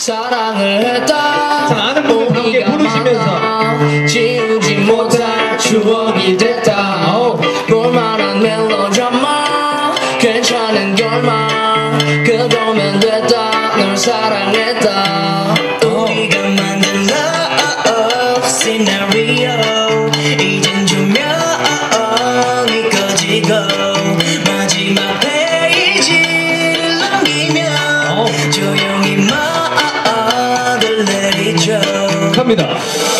사랑을 했다. 자 아는 부분 함께 부르시면서. 지우지 못할 추억이 됐다. 볼만한 멜로드라마. 괜찮은 결말. 그거면 됐다. 널 사랑했다. 涙